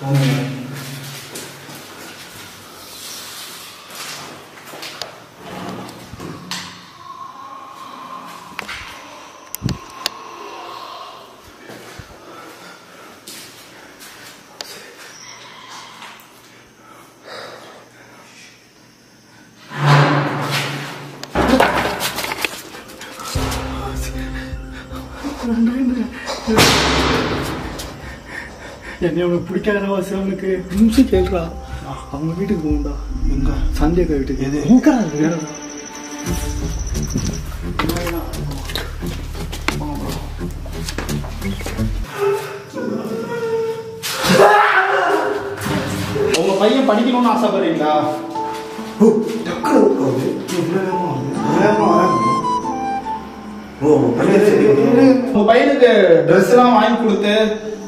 我们。என்னை அவனுக்கு பிடிக்காத அவசியம் அவனுக்கு நிமிஷம் கேள்றா அவங்க வீட்டுக்கு போகும்டா எங்க சந்தியக்கா வீட்டுக்கு எது மூக்கிறாங்க உங்க பையன் படிக்கணும்னு ஆசைப்படுறீங்களா உங்க பையனுக்கு ட்ரெஸ் எல்லாம் வாங்கி கொடுத்து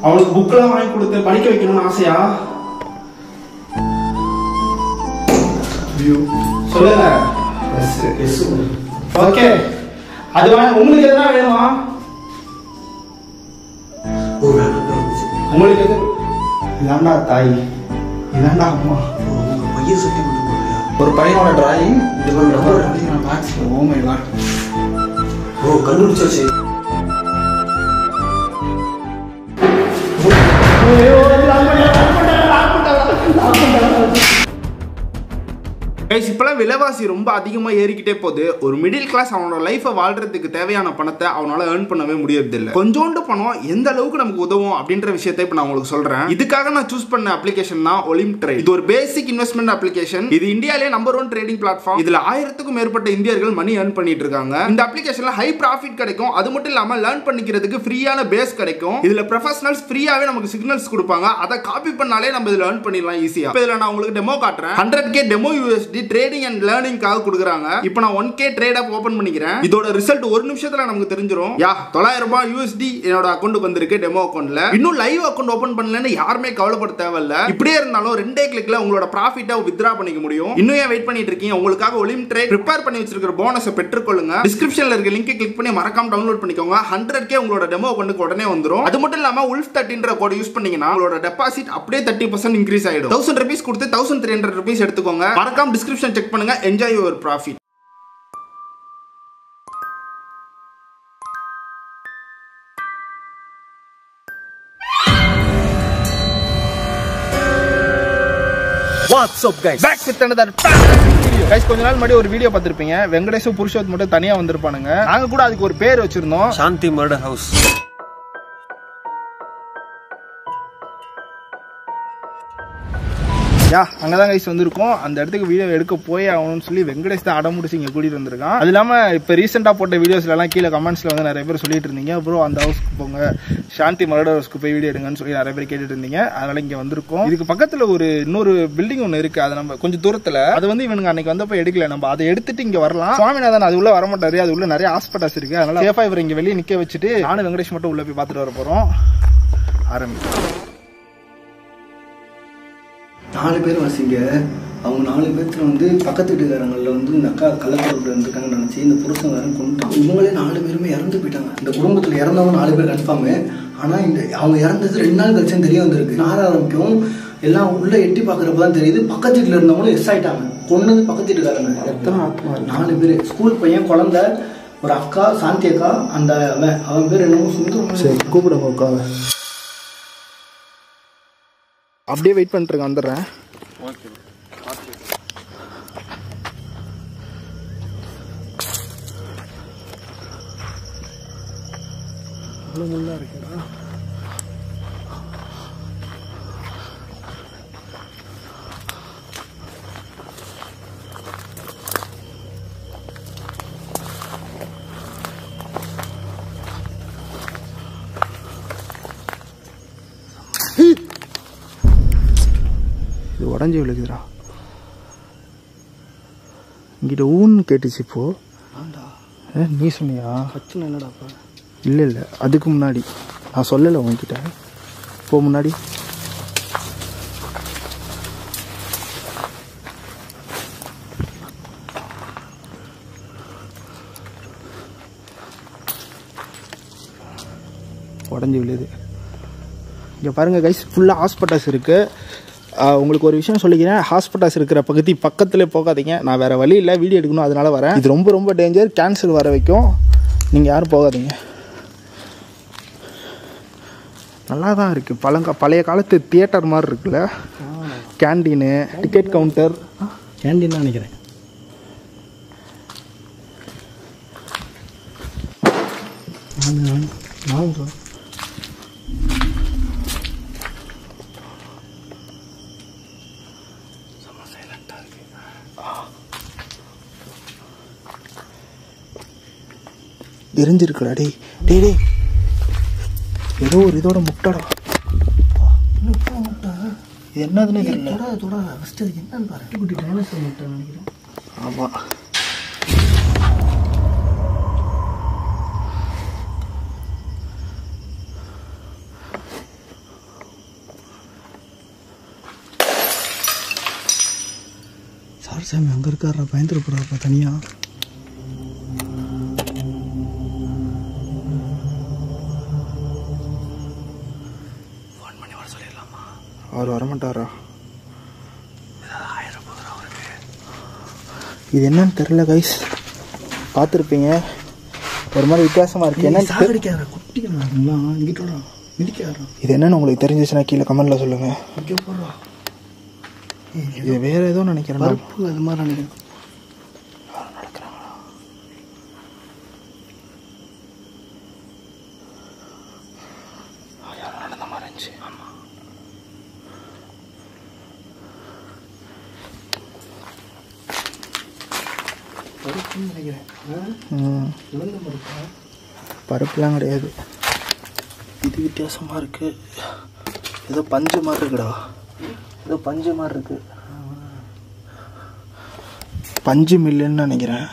அவனுக்கு புக்கெல்லாம் வாங்கி கொடுத்து படிக்க வைக்கணும்னு ஆசையா? சொல்லுங்க ஓகே அது வேணா உங்களுக்கு எதனா வேணுமா? உங்களுக்கு எது? இதாண்டா தாய். இதாண்டா அம்மா. ஒரு பையனோட டிராயிங் இது பண்ண ஓ மை காட் ஓ கண்டுபிடிச்சாச்சு. கைஸ் இப்பெல்லாம் விலைவாசி ரொம்ப அதிகமாக ஏறிக்கிட்டே போகுது. ஒரு மிடில் கிளாஸ் அவனோட லைஃபை வாழ்றதுக்கு தேவையான பணத்தை அவனால ஏர்ன் பண்ணவே முடியறதில்லை. கொஞ்சோண்டு பணம் எந்த அளவுக்கு நமக்கு உதவும் அப்படின்ற விஷயத்தை இப்போ நான் உங்களுக்கு சொல்றேன். இதுக்காக நான் சூஸ் பண்ண அப்ளிகேஷன் தான் ஒலிம் ட்ரேட் இது ஒரு பேசிக் இன்வெஸ்ட்மெண்ட் அப்ளிகேஷன் இது இந்தியாலே நம்பர் ஒன் ட்ரேடிங் பிளாட்ஃபார்ம் இதில் ஆயிரத்துக்கும் மேற்பட்ட இந்தியர்கள் மணி ஏர்ன் பண்ணிட்டு இருக்காங்க. இந்த அப்ளிகேஷன்ல ஹை ப்ராஃபிட் கிடைக்கும். அது மட்டும் இல்லாமல் லேர்ன் பண்ணிக்கிறதுக்கு ஃப்ரீயான பேஸ் கிடைக்கும். இதில் ப்ரொஃபஷனல்ஸ் ஃப்ரீயாகவே நமக்கு சிக்னல்ஸ் கொடுப்பாங்க. அதை காப்பி பண்ணாலே நம்ம இதில் ஏர்ன் பண்ணிடலாம் ஈஸியாக இப்போ நான் உங்களுக்கு டெமோ காட்டுறேன். Hundred K demo USD trading and லேர்னிங்காக கொடுக்குறாங்க. இப்போ நான் one K trade up open பண்ணிக்கிறேன். இதோட ரிசல்ட் ஒரு நிமிஷத்துல நமக்கு தெரிஞ்சிடும் யா தொள்ளாயிரம் ரூபாய் யூஎஸ்டி என்னோட அக்கௌண்ட்டுக்கு வந்திருக்கு டெமோ அக்கௌண்ட்ல இன்னும் லைவ் அக்கௌண்ட் ஓப்பன் பண்ணலன்னு யாருமே கவலைப்பட தேவையில்ல. இப்படியே இருந்தாலும் ரெண்டே கிளிக்ல உங்களோட ப்ராஃபிட்டை வித்ரா பண்ணிக்க முடியும். இன்னும் ஏன் வெயிட் பண்ணிட்டு இருக்கீங்க? உங்களுக்காக ஒலிம் ட்ரேட் ப்ரிப்பேர் பண்ணி வச்சிருக்கிற போனஸை பெற்றுக்கொள்ளுங்க. டிஸ்கிரிப்ஷன்ல இருக்க லிங்க் கிளிக் பண்ணி மறக்காம டவுன்லோட் பண்ணிக்கோங்க. ஹண்ட்ரட் கே உங்களோட டெமோ அக்கௌண்ட்டுக்கு உடனே வந்துரும். அது மட்டும் இல்லாம உல்ஃப் தேர்ட்டின்ற கோட் யூஸ் பண்ணீங்கன்னா உங்களோட டெபாசிட் அப்படியே தேர்ட்டி பர்சன்ட் இன்க்ரீஸ் ஆயிடும். தௌசண்ட் ருபீஸ் கொடுத்து தௌசண்ட் த்ரீ ஹண்ட்ரட் ருபீஸ் எடுத்துக்கோங்க. மறக்காம டிஸ்கிரிப்ஷன் செக் பண்ணி பண்ணுங்க. Enjoy your profit what's up guys back with another guys கொஞ்ச நாள் முன்னாடி ஒரு வீடியோ பார்த்திருப்பீங்க. வெங்கடேஷ் புருஷோத் மட்டும் தனியா வந்திருப்பானுங்க. நாங்க கூட அதுக்கு ஒரு பேர் வச்சிருந்தோம். சாந்தி மர்டர் ஹவுஸ் யா அங்கே தான் கைஸ் வந்திருக்கோம். அந்த இடத்துக்கு வீடியோ எடுக்க போய் ஆகணும்னு சொல்லி வெங்கடேஷ் தான் அடம் முடிச்சு இங்கே கூட்டிகிட்டு வந்திருக்கான். அது இல்லாமல் இப்போ ரீசெண்டாக போட்ட வீடியோஸ்லாம் கீழே கமெண்ட்ஸில் வந்து நிறைய பேர் சொல்லிட்டு இருந்தீங்க. அப்புறம் அந்த ஹவுஸ்க்கு போங்க. சாந்தி மர்டர் ஹவுஸ்க்கு போய் வீடியோ எடுங்கன்னு சொல்லி நிறைய பேர் கேட்டுட்டு இருந்தீங்க. அதனால் இங்கே வந்திருக்கோம். இதுக்கு பக்கத்தில் ஒரு இன்னொரு பில்டிங் ஒன்று இருக்குது அது நம்ம கொஞ்சம் தூரத்தில். அது வந்து இவனுங்க அன்னைக்கு வந்தப்போ எடுக்கல. நம்ம அதை எடுத்துட்டு இங்கே வரலாம். சுவாமிநாதன் அது உள்ள வரமாட்டாரு. அது உள்ள நிறைய ஹாஸ்பிட்டல்ஸ் இருக்குது அதனால் சேஃபாக இவர் இங்கே வெளியே நிற்க வச்சுட்டு நானும் வெங்கடேஷ் மட்டும் உள்ளே போய் பார்த்துட்டு வர போகிறோம் ஆரம்பிக்கும் நாலு பேர் வசிங்க. அவங்க நாலு பேர்த்துல வந்து பக்கத்து வீட்டுக்காரங்களில் வந்து இந்த அக்கா கள்ளத்தொடர்பு இருந்திருக்காங்கன்னு நினச்சி இந்த புருஷன் வேற கொண்டுட்டான் இவங்களே நாலு பேருமே இறந்து போயிட்டாங்க. இந்த குடும்பத்தில் இறந்தவங்க நாலு பேர் கன்ஃபார்மு ஆனால் இந்த அவங்க இறந்தது ரெண்டு நாள் கழிச்சு தெரிய வந்திருக்கு. நார ஆரம்பிக்கும் எல்லாம் உள்ள எட்டி பார்க்குறப்ப தான் தெரியுது. பக்கத்து வீட்டில் இருந்தவங்களும் எஸ் ஆயிட்டாங்க. கொன்னது பக்கத்து வீட்டுக்காரங்க. எத்தனை ஆத்மா நாலு பேர். ஸ்கூல் பையன் குழந்தை ஒரு அக்கா சாந்தி அக்கா அந்த அவன் அவன் பேர் என்னமோ சுந்தரம் சரி கூப்பிடுங்க அக்காவை அப்படியே வெயிட் பண்ணிட்டு இருக்கேன் வந்துடுறேன் இருக்கு. உடஞ்சி விழுகுதுடா. இங்கிட்ட ஊன்னு கேட்டுச்சு இப்போ. ஏ, நீ சொன்னியா? பிரச்சனை என்னடாப்பா இல்லை இல்லை. அதுக்கு முன்னாடி. நான் சொல்லலை உன்கிட்ட. போ முன்னாடி. உடஞ்சி விழுது இங்கே பாருங்கள் கைஸ் ஃபுல்லாக ஹாஸ்பிட்டல்ஸ் இருக்குது உங்களுக்கு ஒரு விஷயம் சொல்லிக்கிறேன். ஹாஸ்பிட்டல்ஸ் இருக்கிற பகுதி பக்கத்தில் போகாதீங்க. நான் வேறு வழி இல்லை வீடியோ எடுக்கணும் அதனால வரேன். இது ரொம்ப ரொம்ப டேஞ்சர் கேன்சர் வர வைக்கும். நீங்கள் யாரும் போகாதீங்க. நல்லா தான் இருக்குது பழங்க பழைய காலத்து தியேட்டர் மாதிரி இருக்குல்ல? கேண்டீனு டிக்கெட் கவுண்டர் கேண்டீன் தான் நினைக்கிறேன். நான் நான் நான் எரிஞ்சிருக்குடா டேய் டேய் டேய். ஏதோ ஒரு இதோட முட்டடா. இது என்னதுன்னு தெரியல. தொடாத ஃபஸ்ட்டு அதுக்கு என்னன்னு பாரு. குட்டி டைனோசர் முட்டை நினைக்கிறேன். ஆமாம் சார் சாமி அங்கே இருக்காரா பயந்துட்டு போகிறாப்பா தனியாக அவர் வரமாட்டாரா இது என்னன்னு தெரில கைஸ் பார்த்துருப்பீங்க. ஒரு மாதிரி வித்தியாசமாக இருக்குது இங்கிட்டு வரா மிதிக்காரா இது என்னன்னு உங்களுக்கு தெரிஞ்சிச்சுன்னா கீழே கமெண்ட்டில் சொல்லுங்கள் இது வேறு ஏதோ நினைக்கிறேன் அது மாதிரி நினைக்கிறேன் நடந்த மாதிரி இருந்துச்சு ஆமாம் பருப்புன்னு நினைக்கிறேன் ஆ? ம் இழந்த பருப்பா பருப்புலாம் கிடையாது. இது வித்தியாசமாக இருக்குது ஏதோ பஞ்சு மாதிரி இருக்குடா. ஏதோ பஞ்சு மாதிரி இருக்குது பஞ்சு மில்லுன்னு நினைக்கிறேன்.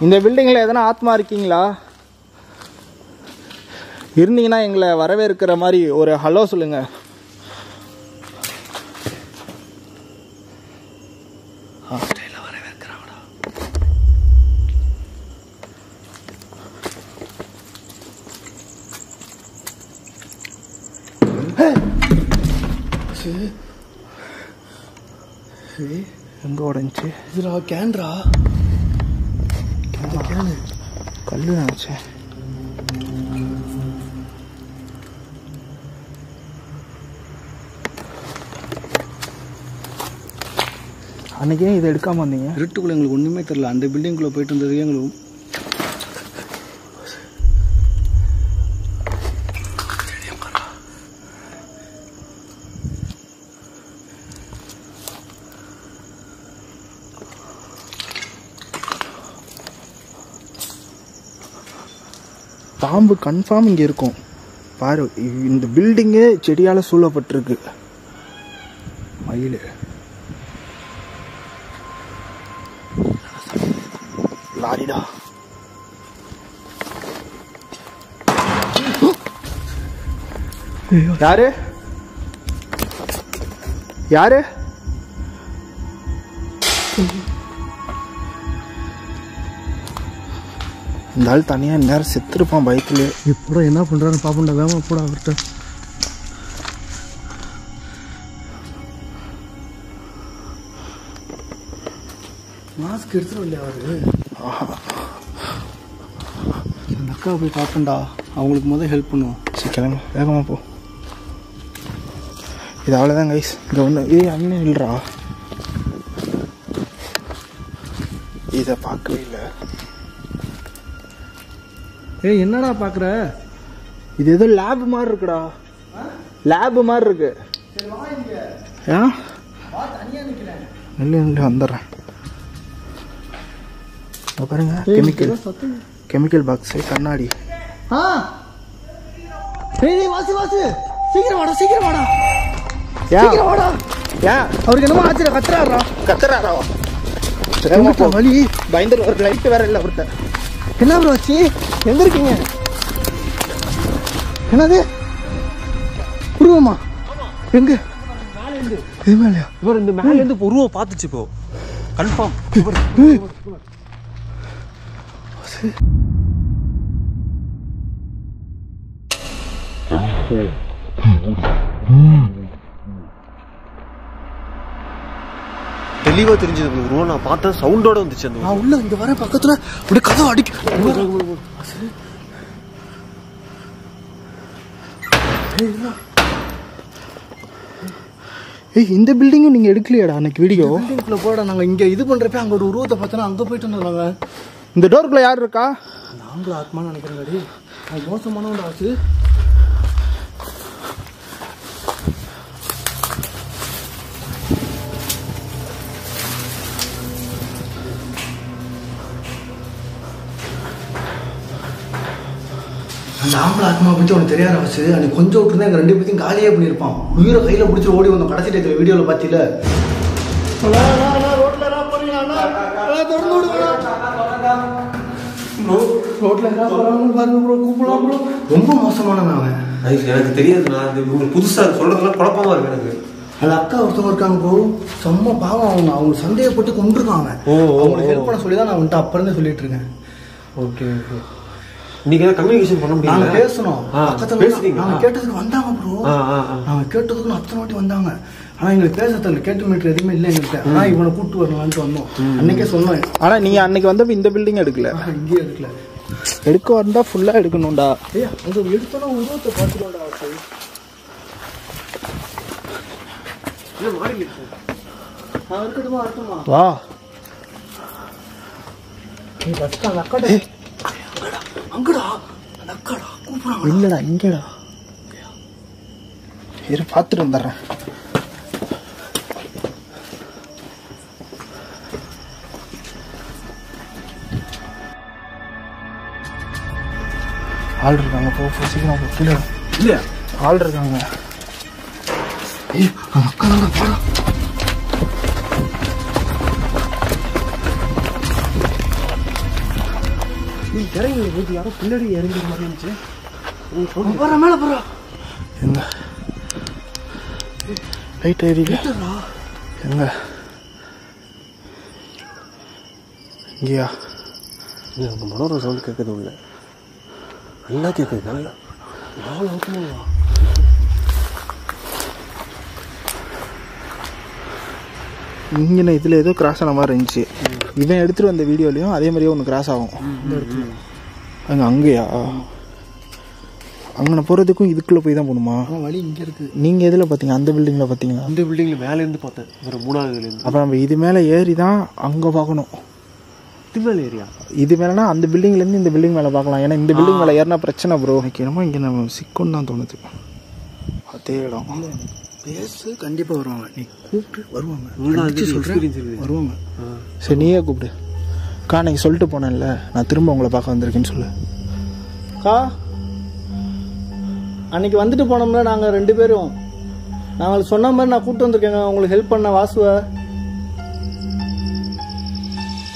இந்த பில்டிங்கில் எதனா ஆத்மா இருக்கீங்களா இருந்தீங்கன்னா எங்களை வரவேற்கிற மாதிரி ஒரு ஹலோ சொல்லுங்க எங்கே உடஞ்சி இதுடா கேன்ரா அன்னைக்கே இதை எடுக்காம வந்தீங்க? இருட்டுக்குள்ள எங்களுக்கு ஒன்றுமே தெரில அந்த பில்டிங்குள்ளே போயிட்டு இருந்ததுக்கே எங்களுக்கு பாம்பு கன்ஃபார்ம் இங்கே இருக்கும். பாரு இந்த பில்டிங்கே செடியால் சூழப்பட்டிருக்கு. மயில். யாரு? யாரு? இந்த ஆள் தனியாக நேரம் செத்துருப்பான் பைக்கில் இப்போ என்ன பண்ணுறான்னு பார்ப்போம்டா வேமா போடா அவர்கிட்ட. மாஸ்க் எடுத்துரும் இல்லையா அவரு? அந்த அக்காவை போய் பார்ப்பேன்டா. அவங்களுக்கு முதல் ஹெல்ப் பண்ணுவோம். சரி கிளம்பு வேகமாக போ. இது அவ்வளோதான் கைஸ் இங்கே ஒன்று ஏய் அண்ணன் இல்லைடா. இதை பார்க்கவே இல்லை. ஏய் என்னடா பார்க்குற? இது ஏதோ லேப் மாதிரி இருக்குடா. லேப் மாதிரி இருக்கு. ஏன் நெல்லு நெல்லு வந்துடுறேன். பாருங்க கெமிக்கல் கெமிக்கல் பாக்ஸு கண்ணாடி. ஆ. டேய், வாசு வாசு. சீக்கிரம் வாடா சீக்கிரம் வாடா. ஏன் அவருக்கு என்னமோ ஆச்சுடா கத்துறாரா? கத்துறாரா வலி. பயந்துரு ஒரு லைட் வேற இல்லை ஒருத்தன். என்ன ப்ரோ ஆச்சு? எங்க இருக்கீங்க? என்னது? உருவமா? எங்க? இது மேலயா? இவர் இந்த மேல இருந்து உருவம் பார்த்துச்சு இப்போ. கன்ஃபார்ம் தெளிவா தெரிஞ்சது. ப்ரோ நான் பார்த்தேன். சவுண்டோட வந்துச்சு அந்த நான் உள்ள இங்க வர பக்கத்துல அப்படியே கதை அடிக்க ஏய் இந்த பில்டிங்கும் நீங்க எடுக்கலையாடா அன்னைக்கு வீடியோ பில்டிங்க்குள்ள போட நாங்க இங்க இது பண்றப்ப அங்க ஒரு உருவத்தை பார்த்தோன்னா அங்க போயிட்டு நாங்க இந்த டோருக்குள்ள யார் இருக்கா? நாங்களும் ஆத்மான்னு நினைக்கிறேன் டாடி அது மோசமானவன் ஆச்சு. ஆம்பளை ஆத்மா பற்றி உனக்கு தெரியாத வச்சு அன்னைக்கு கொஞ்சம் விட்டுருந்தா எங்கள் ரெண்டு பேத்தையும் காலியே பண்ணியிருப்பான். உயிரை கையில் பிடிச்சி ஓடி வந்தோம். கடைசி டயத்தில் வீடியோவில் பார்த்தில ரொம்ப மோசமானவன் அவன். எனக்கு தெரியாது நான் இது உங்களுக்கு புதுசா சொல்றதுலாம் குழப்பமா இருக்கு எனக்கு. அந்த அக்கா ஒருத்தவங்க இருக்காங்க ப்ரோ. செம்ம பாவம் அவங்க. அவங்க சந்தேகப்பட்டு ஓ, அவங்களுக்கு. ஹெல்ப் பண்ண சொல்லி தான் நான் வந்துட்டு அப்ப இருந்து சொல்லிட்டு இருக்கேன். Okay okay. நீங்க கம்யூனிகேஷன் பண்ண நாங்க பேசணும். பக்கத்துல பேசுறீங்களா? நாங்க கேட்டதுக்கு வந்தாங்க ப்ரோ. நாங்க கேட்டதுக்கு அத்தனை வாட்டி வந்தாங்க. ஆனா எங்களுக்கு பேச தெரியல கேட்டு மீட்டர் எதுவுமே இல்லை எங்கள்கிட்ட ஆனா இவனை கூட்டு வரலான்ட்டு வந்தோம். அன்னைக்கே சொன்னோம் ஆனா நீங்க அன்னைக்கு வந்தப்ப இந்த பில்டிங் எடுக்கல. ஆஹா, இங்கேயே எடுக்கல. எடுக்க வந்தா ஃபுல்லா எடுக்கணும்டா. ஏய் அங்க உருவத்தை இருக்கட்டுமா வா. நீ ஃபர்ஸ்ட் அந்த அக்காடா அங்கடா. அக்காடா கூப்பிடுறாங்க இல்லடா இங்கடா. இரு பார்த்துட்டு வந்துடுறேன். ஆள் இருக்காங்க போ போ, சீக்கிரம் போ, கீழே வா. இல்லையா? ஆள் இருக்காங்க. ஏய் அக்கா போடா. இறங்கி போது யாரோ பின்னாடி இறங்குற மாதிரி இருந்துச்சு. போற மேல போறா எங்க? லைட் எரியல எங்க? இங்கேயா? உங்க மனோர சவுண்ட் கேட்கறது இல்லை நல்லா கேட்குது நல்லா. ஓப்பனா இங்கே இதில் ஏதோ கிராஸ் ஆன மாதிரி இருந்துச்சு. இவன் எடுத்துகிட்டு வந்த வீடியோலையும் அதே மாதிரியே ஒன்று கிராஸ் ஆகும். அங்கே அங்கேயா? அங்கே போகிறதுக்கும் இதுக்குள்ளே போய் தான் போகணுமா? வழி இங்க இருக்கு. நீங்கள் எதில் பார்த்தீங்க அந்த பில்டிங்கில் பார்த்தீங்களா அந்த பில்டிங்ல மேல இருந்து பார்த்தேன். ஒரு மூணாவது இருந்து அப்போ நம்ம இது மேலே ஏறி தான் அங்கே பார்க்கணும் திருநெல் ஏரியா? இது மேலேனா அந்த பில்டிங்லேருந்து இந்த பில்டிங் மேலே பார்க்கலாம் ஏன்னா இந்த பில்டிங் மேலே ஏறினா பிரச்சனை ப்ரோ என்னமோ இங்கே நம்ம சிக்குன்னு தான் தோணுது. அதே இடம். பேசு கண்டிப்பா வருவாங்க. நீ கூப்பிட்டு வருவாங்க. இருக்குது. வருவாங்க. சரி நீயே கூப்பிடு. அக்கா நீங்கள் சொல்லிட்டு போனேன்ல. நான் திரும்ப உங்களை பார்க்க வந்திருக்கேன்னு சொல்லு. அக்கா அன்னைக்கு வந்துட்டு போனோம்ல நாங்க ரெண்டு பேரும். நாங்கள் சொன்ன மாதிரி நான் கூப்பிட்டு வந்திருக்கேங்க. உங்களுக்கு ஹெல்ப் பண்ண வாசுவ.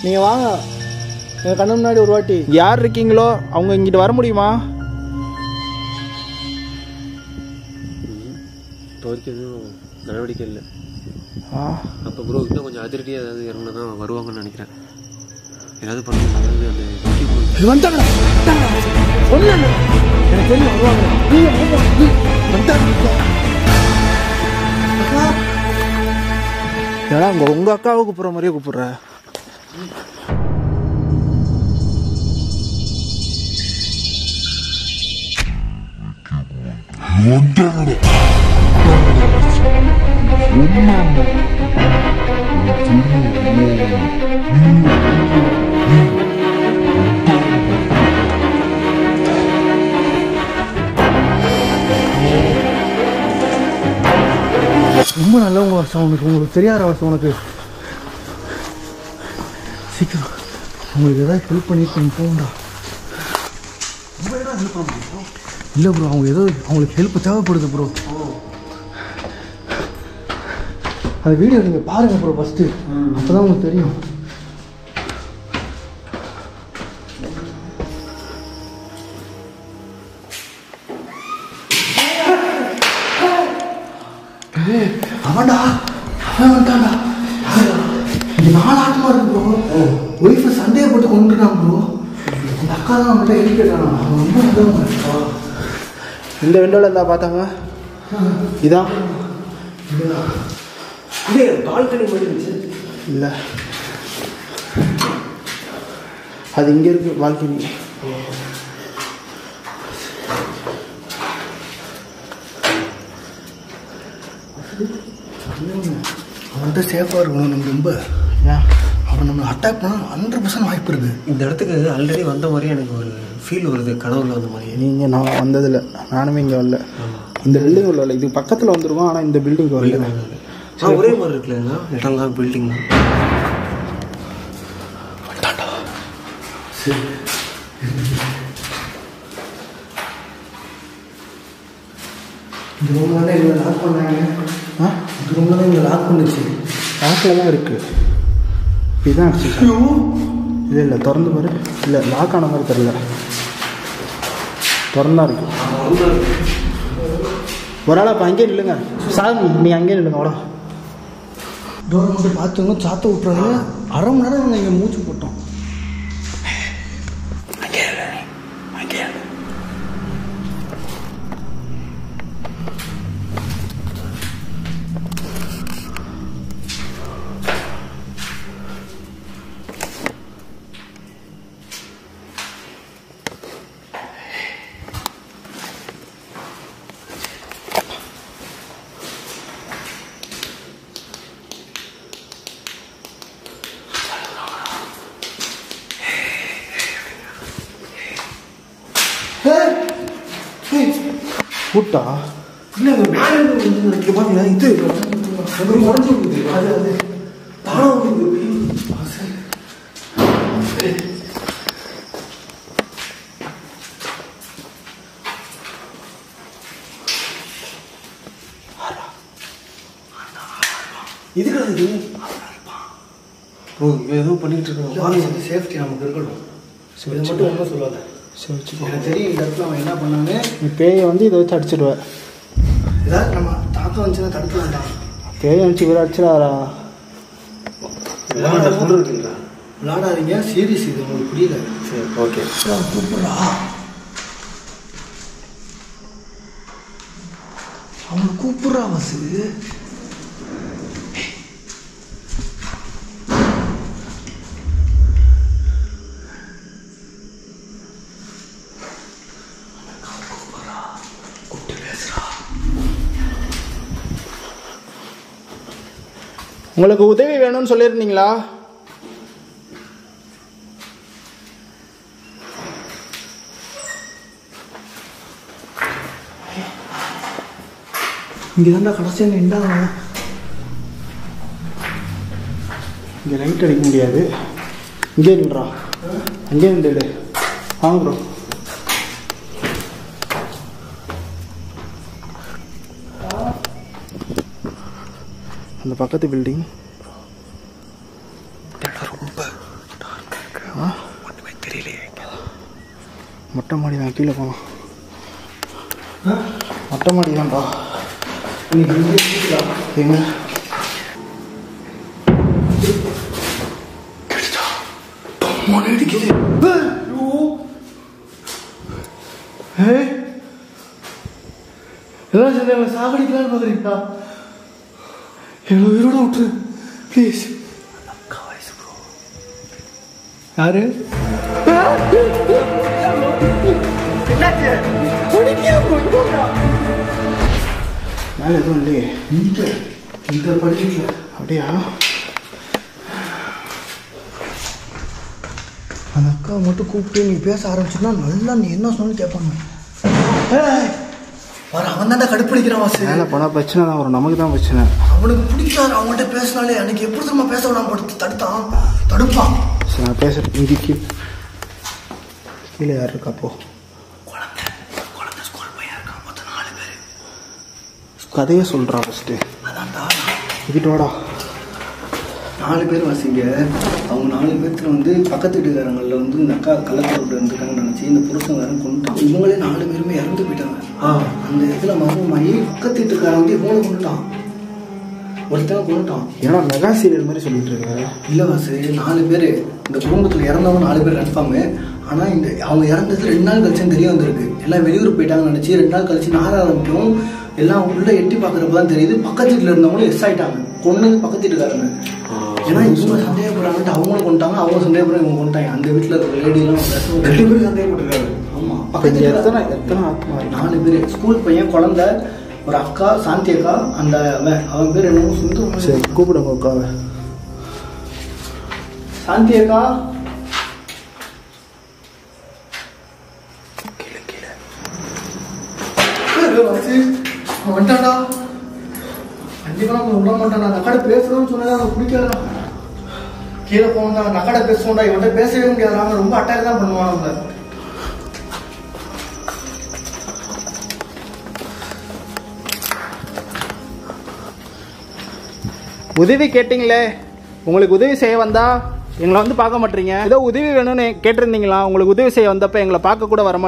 நீங்க வாங்க. எங்க கண்ணு முன்னாடி ஒரு வாட்டி. யார் இருக்கீங்களோ அவங்க இங்கிட்டு வர முடியுமா? நடவடிக்கை இல்லை. ஆ. அப்போ ப்ரோ இன்னும் கொஞ்சம் அதிரடியாக ஏதாவது இறங்கினா தான் வருவாங்கன்னு நினைக்கிறேன். ஏதாவது அதாவது அந்த வந்தாங்க எனக்கு தெரியும் வருவாங்க. ஏடா உங்க உங்க அக்காவை கூப்பிடுற மாதிரியே கூப்பிடுற? ரொம்ப நல்லவங்க வருஷம் உனக்கு உங்களுக்கு தெரியாத வருஷம் உனக்கு. சீக்கிரம். உங்களுக்கு எதாவது ஹெல்ப் பண்ணிட்டு போகண்டா இல்லை ப்ரோ அவங்க ஏதோ அவங்களுக்கு ஹெல்ப் தேவைப்படுது ப்ரோ அந்த வீடியோ நீங்கள் பாருங்கள் ப்ரோ ஃபஸ்ட்டு அப்போ தான் உங்களுக்கு தெரியும். அவன்டா அவன் வந்துட்டான்டா இந்த நாலு ஆட்டமா இருக்கு ப்ரோ ஒய்ஃபை ப்ரோ அந்த அக்கா தான் அவன்கிட்ட எழுதி கேட்டான் அவன் ரொம்ப இந்த விண்டோவில் இருந்தா பார்த்தாங்க. இதான் இது? பால்கனி மாதிரி இருந்துச்சு. இல்லை. அது இங்கே இருக்கு பால்கனி அவன்கிட்ட சேஃபாக இருக்கணும் நம்ம ரொம்ப. ஏன் அவன் நம்ம அட்டாக் பண்ண ஹண்ட்ரட் பர்சன்ட் வாய்ப்பு இருக்கு. இந்த இடத்துக்கு ஆல்ரெடி வந்த மாதிரி எனக்கு ஒரு ஃபீல் வருது கனவுல வந்த மாதிரி நீங்கள் நான் வந்ததில்ல. நானுமே இங்கே வரல. இந்த பில்டிங் வரல. இது பக்கத்தில் வந்திருக்கோம் ஆனால் இந்த பில்டிங் வரல. ஒரே மாதிரி இருக்குல்ல இடம்லாம் பில்டிங் இந்த ரூம்ல தான் எங்களை லாக் பண்ணாங்க. ஆ? இந்த ரூம்ல தான் எங்களை லாக் பண்ணுச்சு. லாக்கில் தான் இருக்குது இதுதான் அடிச்சு இல்லை இல்லை திறந்து பாரு. இல்லை லாக் ஆன மாதிரி தெரியல. திறந்தா இருக்கு. ஒரு ஆள் அப்போ அங்கேயே நில்லுங்க. சார் நீ அங்கேயே நில்லுங்க அவ்வளோ டோர் மட்டும் பார்த்துங்க சாத்த விட்றாங்க அரை மணி நேரம் நாங்கள் இங்கே மூச்சு போட்டோம் கூட்டா இல்லை மேலே இங்கே பார்த்தீங்கன்னா இது அது உடஞ்சி விடுது அது அது தானம் விடுது இதுக்கு இது ஓ இவன் ஏதோ பண்ணிட்டு இருக்கான் சேஃப்டி நமக்கு இருக்கணும் இதை மட்டும் ஒன்றும் சொல்லாத. எனக்கு தெரியும் இந்த இடத்துல அவன் என்ன பண்ணாங்க நீ பேயை வந்து இதை வச்சு அடிச்சிடுவேன் ஏதாவது நம்ம தாக்கம் வந்துச்சுன்னா தடுக்க வேண்டாம். பேயை அடிச்சு இவரை அடிச்சிடாரா சொல்றீங்களா விளாடாதீங்க சீரியஸ் இது உங்களுக்கு புரியல. சரி ஓகே கூப்பிட்றா. அவனை கூப்பிட்றா வசு உங்களுக்கு உதவி வேணும்னு சொல்லியிருந்தீங்களா? இங்கே தான்டா கடைசியாக நின்றாங்க இங்கே லைட் அடிக்க முடியாது. இங்கே நின்றா அங்கே நின்று வாங்க ப்ரோ அந்த பக்கத்து பில்டிங் மொட்டை மாடி தான் கீழே போகலாம் மொட்டை மாடி தான்ப்பா எங்க மொழி அடிக்குது ஏய். எல்லாம் சேர்ந்து எங்களை சாகடிக்கலான்னு பார்க்குறீங்களா? எங்களை உயிரோட விட்டுரு ப்ளீஸ் யாரு மேலே எதுவும் இல்லையே. இந்த படிக்கல அப்படியா? அந்த அக்கா மட்டும் கூப்பிட்டு நீ பேச ஆரம்பிச்சுன்னா நல்லா நீ என்ன சொன்னு கேட்பாங்க. அவன் தான்டா கடுப்படிக்கிறான் மேலே போனால் பிரச்சனை தான் வரும். நமக்கு தான் பிரச்சனை. அவனுக்கு பிடிக்காது அவன்கிட்ட பேசினாலே எனக்கு எப்படி தெரியுமா பேச விடாம தடுத்தான்? தடுப்பான். சரி நான் பேசுகிறேன் இங்கே கீழே யார் இருக்கா அப்போ கதையே சொல்கிறா ஃபஸ்ட்டு அதான்டா. இங்கிட்டு வாடா. நாலு பேர் வாசிங்க. அவங்க நாலு பேர்த்துல வந்து பக்கத்து வீட்டுக்காரங்களில் வந்து இந்த அக்கா கள்ளத்தொடர்பு இருந்திருக்காங்கன்னு நினச்சி இந்த புருஷன் வேற கொண்டுட்டான். இவங்களே நாலு பேருமே இறந்து போயிட்டாங்க. அந்த இடத்துல மர்மமாயி பக்கத்து வீட்டுக்காரன் வந்து இவங்களை கொண்டுட்டான். ஒருத்தன் கொண்டுட்டான். ஏன்னா மெகா சீரியல் மாதிரி சொல்லிட்டு இருக்காரு. இல்லை வாசு நாலு பேர். இந்த குடும்பத்தில் இறந்தவங்க நாலு பேர் கன்ஃபார்மு ஆனால் இந்த அவங்க இறந்தது ரெண்டு நாள் கழிச்சு தெரிய வந்திருக்கு. எல்லாம் வெளியூர் போயிட்டாங்கன்னு நினச்சி ரெண்டு நாள் கழிச்சு நார ஆரம்பிக்கும் எல்லாம் உள்ள எட்டி பார்க்குறப்ப தான் தெரியுது பக்கத்து வீட்டில் இருந்தவங்களும் எஸ் ஆயிட்டாங்க. கொன்னது பக்கத்து வீட்டுக்காரங்க. ஏன்னா இவங்க சந்தேகப்படுறாங்கட்டு அவங்களும் கொண்டாங்க அவங்க சந்தேகப்படுறாங்க இவங்க கொண்டாங்க அந்த வீட்டில் இருக்கிற லேடிலாம் ரெண்டு பேரும் சந்தேகப்பட்டிருக்காரு ஆமாம் பக்கத்து எத்தனை எத்தனை ஆத்மா? நாலு பேர். ஸ்கூல் பையன் குழந்தை ஒரு அக்கா சாந்தி அக்கா அந்த அவன் பேர் என்னமோ சுந்தரம் சரி கூப்பிடுங்க உட்காவ சாந்தி அக்கா வந்துட்டான்டா. கண்டிப்பா நம்ம விட மாட்டான்டா. நக்கடை பேசுறோம்னு சொன்னா அவன் பிடிக்காதா கீழே போனா நக்கடை பேசுவோம்டா இவன்கிட்ட பேசவே முடியாதுடா. அவன் ரொம்ப அட்டாக் தான் பண்ணுவான் நம்ம உதவி கேட்டிங்களே. உங்களுக்கு உதவி செய்ய வந்தா எங்களை வந்து பார்க்க மாட்டீங்க. ஏதோ உதவி வேணும்னு கேட்டிருந்தீங்களா? உங்களுக்கு உதவி செய்ய வந்தப்ப எங்களை பார்க்க கூட வர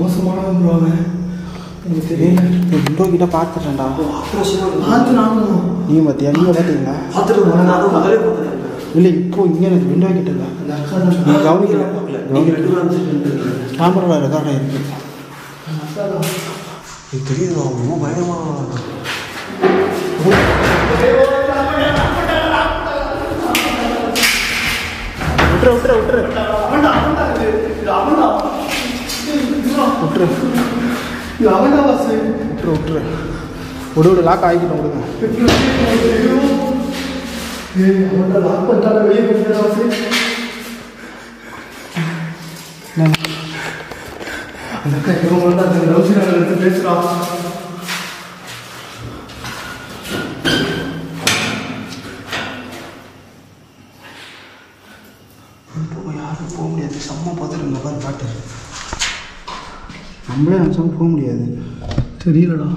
மோசமானவன் ப்ரோ அவன் எனக்கு தெரியல. விண்டோ கிட்ட பார்த்துட்டேன்டா நீ பார்த்தியா நீங்கள் பார்த்தீங்களா இல்லை இப்போ இங்கே எனக்கு விண்டோ கிட்ட இல்லை. நீ கவனிக்கல. கேமராவில் ரெக்கார்ட் ஆயிருக்கு இது தெரியுது ரொம்ப பயமா. விட்டுரு விட்டுரு விட்டுரு விட்டுரு இது அவன்டா வாசு விட்டுரு விட்டுரு விடு விடு லாக் ஆகிக்கிட்டோம் விடுங்க ஏய் அவன்டா லாக் பண்ணிட்டாங்க வெளியே போயிட்டா வாசு அந்த அக்கா இவங்க வந்து அந்த லவ் சீரியல் எடுத்து பேசுறான் இப்போ யாரும் போக முடியாது செம்ம மாதிரி பாட்டு நம்மளே நினச்சாலும் போக முடியாது தெரியலடா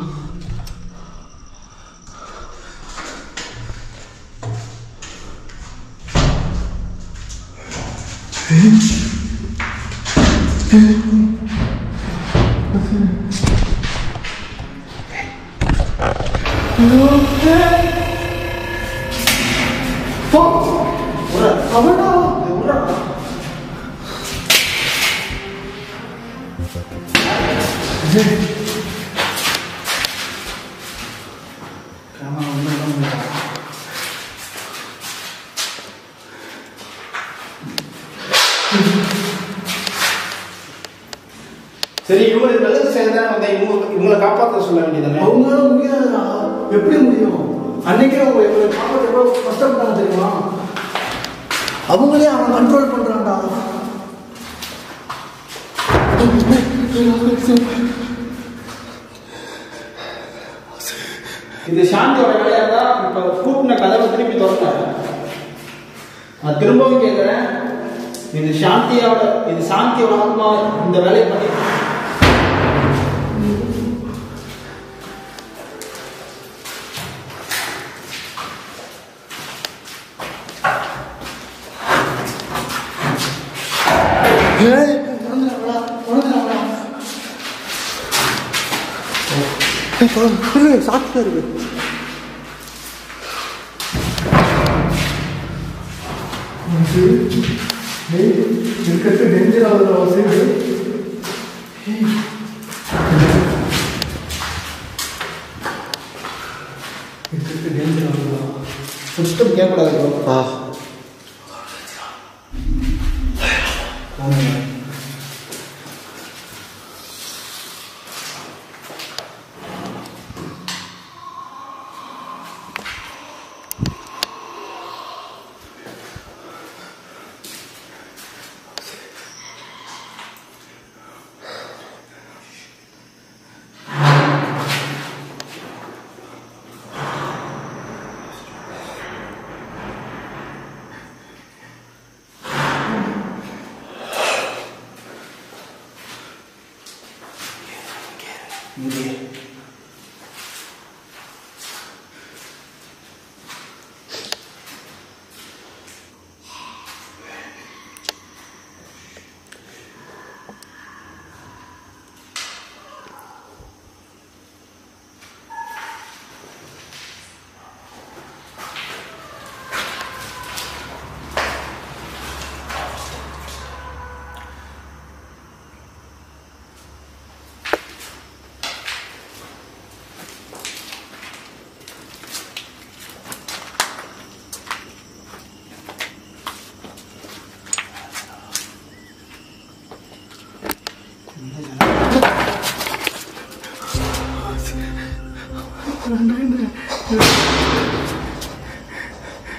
அவன்டா சரி இவங்க நல்லது செய்ய வந்து வந்தேன் இவங்க இவங்களை காப்பாற்ற சொல்ல வேண்டியதானே அவங்களால முடியாதுடா. எப்படி முடியும்? அன்னைக்கே அவங்க இவங்களை காப்பாற்ற எவ்வளவு கஷ்டப்பட்டாங்க தெரியுமா? அவங்களே அவன் கண்ட்ரோல் பண்றான்டா. இது சாந்தியோட வேலையா இருந்தா இப்ப கூட்டின கதவை திரும்பி திறக்க நான் திரும்பவும் கேட்கிறேன் இது சாந்தியோட இது சாந்தியோட ஆத்மா இந்த வேலையை பண்ணி hârât.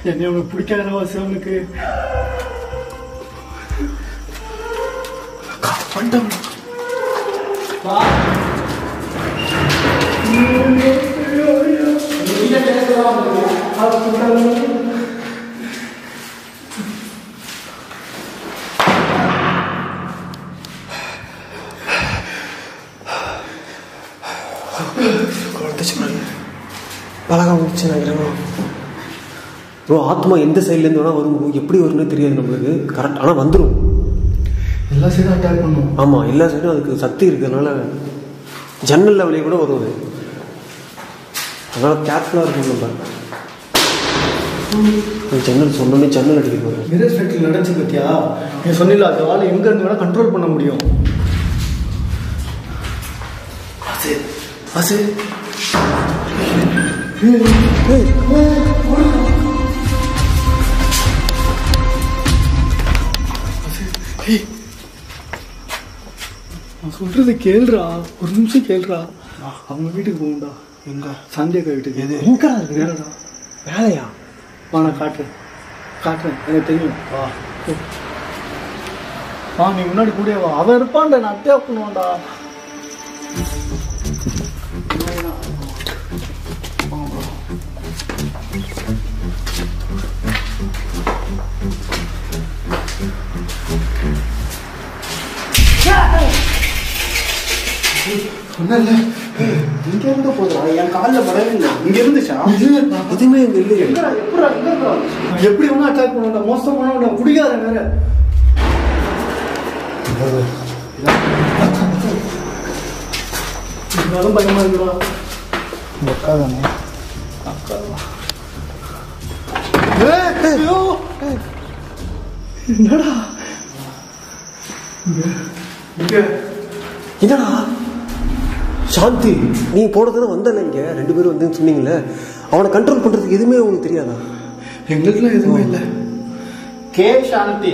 என்னை அவனுக்கு பிடிக்காத அவசியம் அவனுக்கு பழக முடிச்சு நினைக்கிறேன் ப்ரோ ஆத்மா எந்த சைட்லேருந்து வேணால் வரும். எப்படி வரும்னு தெரியாது நம்மளுக்கு. கரெக்ட் ஆனால் வந்துடும் எல்லா சைடும் அட்டாக் பண்ணும். ஆமாம் எல்லா சைடும் அதுக்கு சக்தி இருக்கிறதுனால ஜன்னல் வழியே கூட வரும் அது. அதனால் கேர்ஃபுல்லாக இருக்கும் நம்ம. ஜன்னல் சொன்னோன்னே ஜன்னல் அடிக்க போகிறோம் மிரர் ஃபேக்ட்ரி நடந்துச்சு பத்தியா? நீ சொன்னில அது ஆள் எங்க இருந்து வேணா கண்ட்ரோல் பண்ண முடியும். ஆசு ஆசு. நான் சொல்றது கேளுடா. ஒரு நிமிஷம் கேளுடா. அவங்க வீட்டுக்கு போகும்டா எங்க? சாந்தியக்கா வீட்டுக்கு. எது? எங்கடா வேறடா. வேலையா? வா நான் காட்டுறேன். காட்டுறேன். எனக்கு தெரியும். வா. வா நீ முன்னாடி கூட வா. அவன் இருப்பான்டா. நான் அட்டே பண்ணுவான்டா. சொன்னல இங்க இருந்து போதுடா என் காலில் படவே இல்லை இங்க இருந்துச்சா எதுவுமே இங்கே இல்லையே? எப்படி வேணா அட்டாக் பண்ணுவான்டா மோசமானவன்டா குடிக்காத வேற. இருந்தாலும் பயமா இருக்குடா. அக்கா தானே? அக்கா என்னடா? இங்க இங்க என்னடா? சாந்தி நீ போனதுல வந்தல இங்க. ரெண்டு பேரும் வந்து சொன்னீங்களே. அவனை கண்ட்ரோல் பண்றதுக்கு எதுவுமே உங்களுக்கு தெரியாதா? எங்களுக்குலாம் எதுவுமே இல்லை. கே சாந்தி.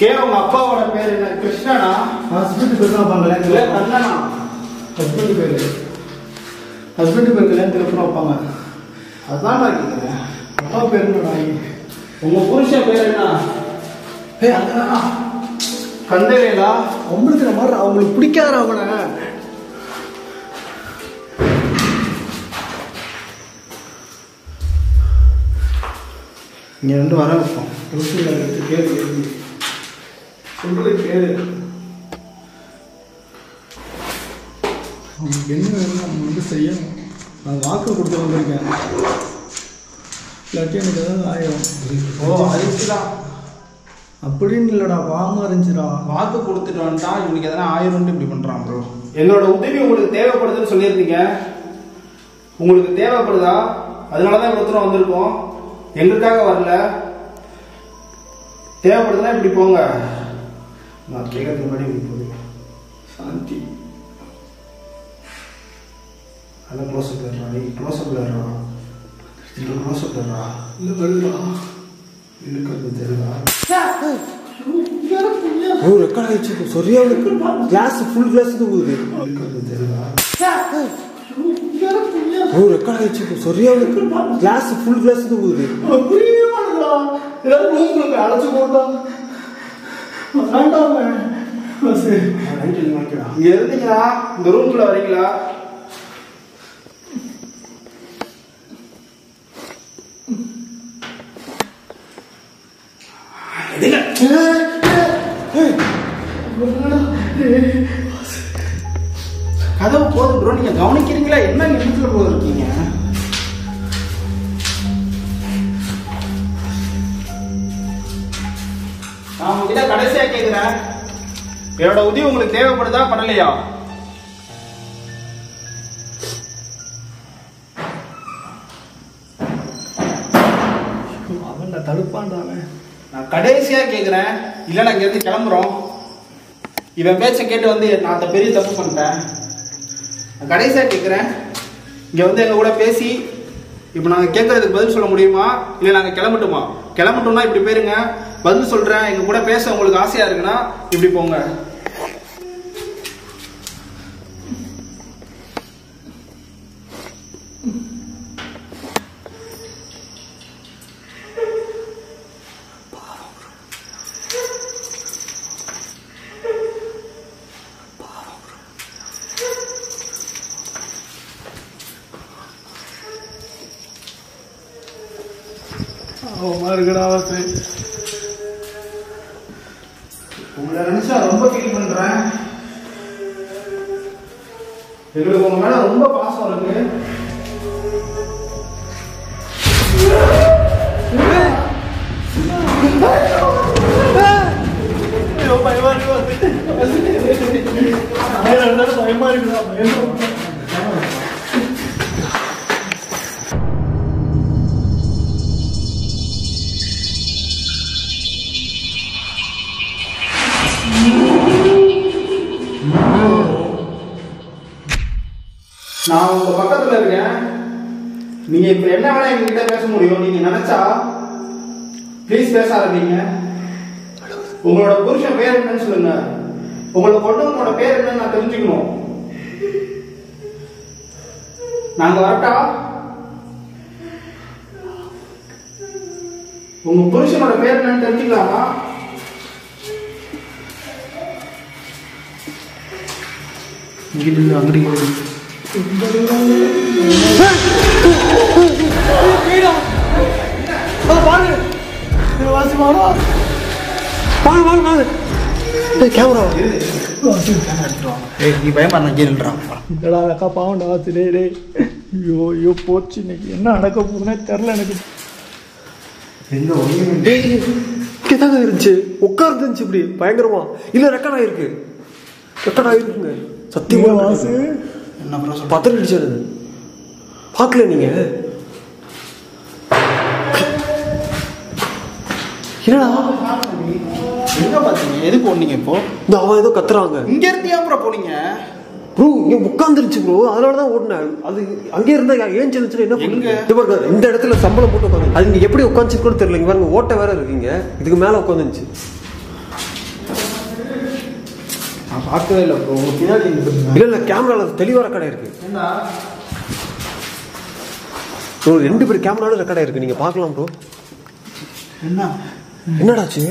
கே உங்க அப்பாவோட பேர் என்ன? கிருஷ்ணனா? ஹஸ்பண்ட் பேர் தான் வைப்பாங்களே கண்ணனா. ஹஸ்பண்ட் பேர் ஹஸ்பண்ட் பேர் கல்யாணத்துக்கு அப்புறம் வைப்பாங்க. அதான் நான் கேட்குறேன் அப்பா பேர் என்னடா உங்க புருஷன் பேர் என்ன? ஏய் அண்ணா கண்டவேலா உங்களுக்கு மாதிரி அவங்களுக்கு பிடிக்காத அவனை. இங்க இருந்து வர வைப்போம். ரோட்டில் எடுத்து கேள்வி சொல்றது கேளு. அவனுக்கு என்ன வேணும் நம்ம வந்து செய்யணும். நான் வாக்கு கொடுத்து வந்திருக்கேன். இல்லாட்டி எனக்கு ஏதாவது ஆயிரும். ஓ அதுக்கு தான் அப்படின்னு இல்லைடா பாவமாக இருந்துச்சுடா. வாக்கு கொடுத்துட்டு வந்துட்டான் இவனுக்கு எதனா ஆயிரும்னு இப்படி பண்றான் ப்ரோ எங்களோட உதவி உங்களுக்கு தேவைப்படுதுன்னு சொல்லியிருந்தீங்க. உங்களுக்கு தேவைப்படுதா? அதனால தான் இவ்வளோ தூரம் வந்திருக்கோம். எங்களுக்காக வரல. தேவைப்படுதுன்னா இப்படி போங்க. நான் கேட்கறதுக்கு முன்னாடி இப்படி போகுது. சாந்தி. அதான் க்ளோஸ் அப் ஏறா நீ க்ளோஸ் அப் ஏறா இது க்ளோஸ் அப் ஏறா இல்லை வருடா இருக்கிறது தெரியுதா ஓ ரெக்கார்ட் ஆயிடுச்சு. சரியா கிளாஸ் ஃபுல் கிளாஸ் போகுது இருக்கிறது தெரியுதா ஓ ரெக்கார்ட் ஆயிடுச்சு சரியா கிளாஸ் ஃபுல் கிளாஸ் போகுது புரியவே மாட்டேங்கிறா இருந்தீங்களா இந்த வரீங்களா கதவு போதும் ப்ரோ நீங்க கவனிக்கிறீங்களா? என்ன நிமிஷத்துல போது இருக்கீங்க? நான் உங்ககிட்ட கடைசியா கேக்குறேன். என்னோட உதவி உங்களுக்கு தேவைப்படுதா பண்ணலையா? அவன் தடுப்பான்டா நான் கடைசியா கேக்குறேன். இல்லைன்னா நான் இருந்து கிளம்புறோம். இவன் பேச்ச கேட்டு வந்து நான் அந்த பெரிய தப்பு பண்ணிட்டேன். கடைசியாக கேட்குறேன் இங்கே வந்து எங்கள் கூட பேசி இப்போ நாங்கள் கேட்குறதுக்கு பதில் சொல்ல முடியுமா? இல்லை நாங்கள் கிளம்பட்டுமா? கிளம்பட்டோம்னா இப்படி போயிருங்க. பதில் சொல்கிறேன் எங்கள் கூட பேச உங்களுக்கு ஆசையாக இருக்குன்னா இப்படி போங்க. உங்க புருஷனோட பேர் என்னன்னு தெரிஞ்சுக்கலாமா? இங்கிட்டு அங்கிட்டு கேமரா நீ பயமா பாவம்டா வாசி டேய். டேய் ஐயோ ஐயோ போச்சு இன்னைக்கு. என்ன நடக்க போகுதுன்னே தெரில எனக்கு. எங்க இங்கதாங்க இருந்துச்சு. உட்கார்ந்து இருந்துச்சு இப்படி பயங்கரமா. இல்ல ரெக்கார்ட் ஆயிருக்கு ரெக்கார்ட் ஆயிருக்குங்க சத்தியமா வாசு. பத்திரிச்சு அது பார்க்கல நீங்க? என்னடா? எங்க பாத்தீங்க? எது போனீங்க இப்போ? இந்த அவன் ஏதோ கத்துறாங்க. இங்க இருந்து ஏன் போனீங்க? ப்ரோ இங்க உட்காந்துருச்சு ப்ரோ. அதனால தான் ஓடினேன். அது அங்கே இருந்தா ஏன் செஞ்சுச்சுன்னா என்ன? பண்ணுங்க இந்த இடத்துல சம்பளம் போட்டு உட்காந்து அது இங்க எப்படி உட்காந்துச்சுன்னு தெரியல. இங்க பாருங்க ஓட்ட வேற இருக்கீங்க இதுக்கு மேல உட்காந்துருச்சு நான் பார்க்கவே இல்லை ப்ரோ. உங்க பின்னாடி இல்ல இல்ல கேமரால தெளிவா ரெக்கார்ட் இருக்கு. என்ன ப்ரோ ரெண்டு பேர் கேமராலும் ரெக்கார்ட் இருக்கு. நீங்க பார்க்கலாம் ப்ரோ. என்ன? என்னடாச்சு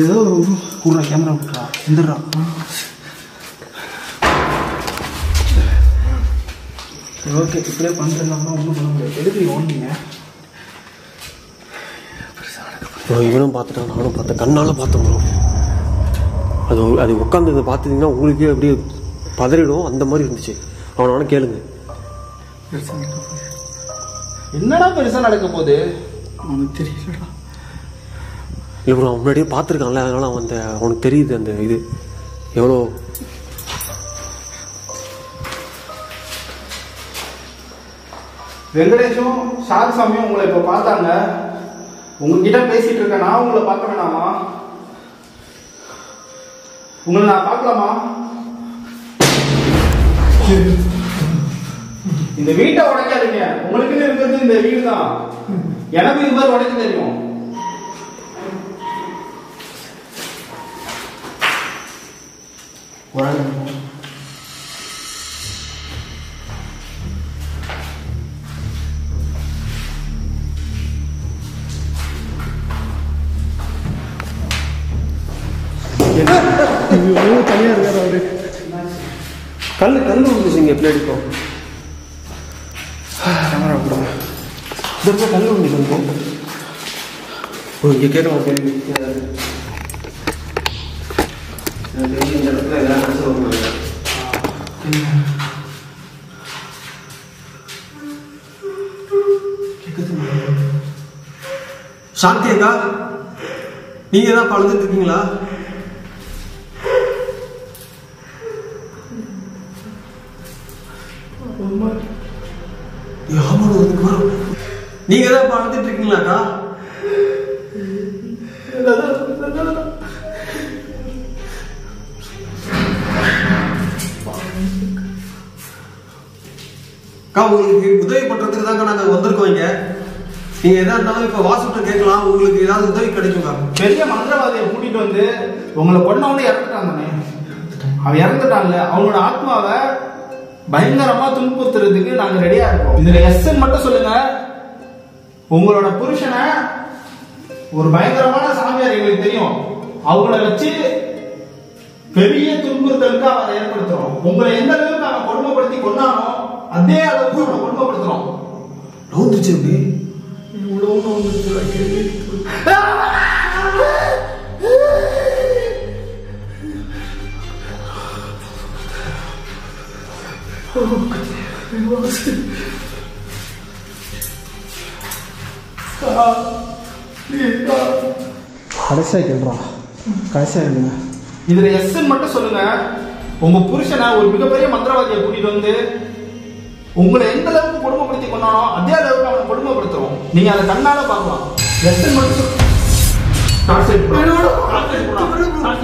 ஏதோ ஒரு கூட கேமரா விட்டுறா. எந்திரா. ஓகே இப்படியே பண்ணுறதுனால ஒன்றும் பண்ண முடியாது. எதுக்கு ஓடுனீங்க இவனும் பார்த்துட்டான் நானும் பார்த்தேன். கண்ணால பார்த்தேன் ப்ரோ. அது அது உட்காந்து பார்த்துட்டிங்கன்னா உங்களுக்கே அப்படியே பதறிடும். அந்த மாதிரி இருந்துச்சு. அவனால கேளுங்க. என்னடா பெருசா நடக்க போகுது? அவனுக்கு தெரியலடா. இல்லை ப்ரோ முன்னாடியே பார்த்துருக்கான்ல. அதனால அவன் அந்த அவனுக்கு தெரியுது அந்த இது. எவ்வளோ வெங்கடேஷும் சாரசாமியும் உங்களை இப்ப பார்த்தாங்க. உங்ககிட்ட பேசிட்டு இருக்க நான் உங்களை பார்க்க வேணாமா? உங்களை நான் பார்க்கலாமா? இந்த வீட்டை உடைக்காதீங்க. உங்களுக்குன்னு இருக்கிறது இந்த வீடு தான் எனக்கு இது மாதிரி உடைக்க தெரியும். குழந்தை கல் கல் இப்போ கேமரா கொடுங்க இந்த கல் விழுந்துச்சு ஓ இங்கே கேட்கலாம் கேள்வி. இந்த இடத்துல சொல்லுவாங்க சாந்தி அக்கா நீங்க தான் பழுதுட்டு இருக்கீங்களா ஆமாம் ஒதுக்கு வரும் நீங்க தான் பழுதுட்டு இருக்கீங்களாக்கா? அக்கா உங்களுக்கு உதவி பண்றதுக்கு தாங்க நாங்க வந்திருக்கோம் இங்க. நீங்க எதா இருந்தாலும் இப்ப வாசுட்ட கேட்கலாம். உங்களுக்கு ஏதாவது உதவி கிடைக்குங்க பெரிய மந்திரவாதியை கூட்டிட்டு வந்து உங்களை கொண்டவனே இறந்துட்டாங்கண்ணே. தானே அவன் இறந்துட்டான்ல. அவனோட ஆத்மாவை பயங்கரமா துன்புறுத்துறதுக்கு நாங்க ரெடியா இருக்கோம். இதுல எஸ்என் மட்டும் சொல்லுங்க. உங்களோட புருஷனை ஒரு பயங்கரமான சாமியார் எங்களுக்கு தெரியும். அவங்கள வச்சு பெரிய துன்புறுத்தலுக்கு அவரை ஏற்படுத்துறோம். உங்களை எந்த அளவுக்கு அவன் கொடுமைப்படுத்தி கொண்டானோ அதே அளவுக்கு அவனை கொடுமைப்படுத்துறோம். நவுந்துச்சு அப்படி கடைசியா கேள்றா. கடைசியா இல்லைங்க இதுல எஸ் மட்டும் சொல்லுங்க. உங்க புருஷனை ஒரு மிகப்பெரிய மந்திரவாதியை கூட்டிட்டு வந்து உங்களை எந்த அளவுக்கு கொடுமைப்படுத்தி கொண்டானோ அதே அளவுக்கு அவனை கொடுமைப்படுத்துறோம். நீங்க அதை கண்ணால பார்க்கலாம். எஸ் மட்டும் சொல்லு. Start side போடா. Start side போடா. Start